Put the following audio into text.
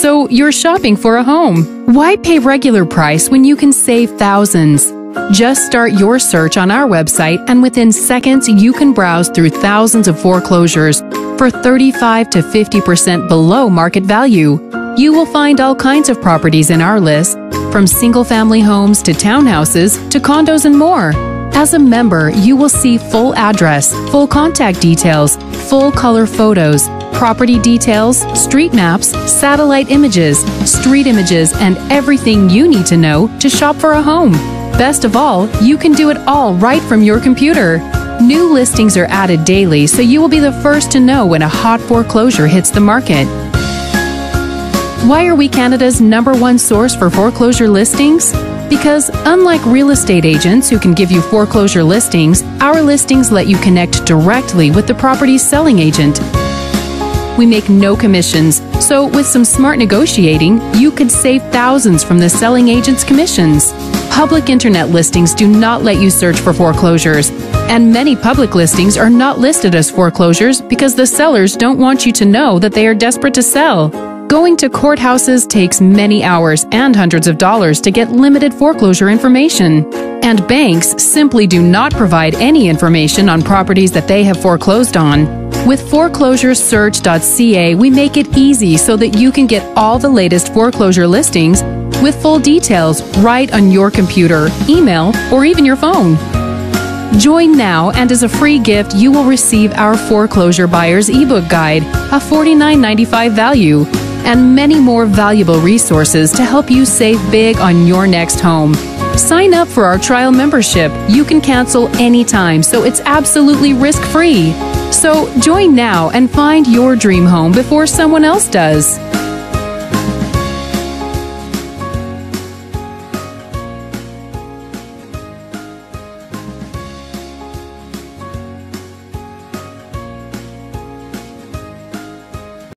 so you're shopping for a home. Why pay regular price when you can save thousands? Just start your search on our website, and within seconds, you can browse through thousands of foreclosures for 35 to 50% below market value. You will find all kinds of properties in our list, from single family homes to townhouses to condos and more. As a member, you will see full address, full contact details, full color photos, property details, street maps, satellite images, street images, and everything you need to know to shop for a home. Best of all, you can do it all right from your computer. New listings are added daily, so you will be the first to know when a hot foreclosure hits the market. Why are we Canada's number one source for foreclosure listings? Because unlike real estate agents who can give you foreclosure listings, our listings let you connect directly with the property's selling agent. We make no commissions, so with some smart negotiating, you could save thousands from the selling agent's commissions. Public internet listings do not let you search for foreclosures, and many public listings are not listed as foreclosures because the sellers don't want you to know that they are desperate to sell. Going to courthouses takes many hours and hundreds of dollars to get limited foreclosure information. And banks simply do not provide any information on properties that they have foreclosed on. With foreclosuresearch.ca, we make it easy so that you can get all the latest foreclosure listings with full details right on your computer, email, or even your phone. Join now, and as a free gift, you will receive our Foreclosure Buyer's ebook guide, a $49.95 value and many more valuable resources to help you save big on your next home. Sign up for our trial membership. You can cancel anytime, so it's absolutely risk free. So join now and find your dream home before someone else does.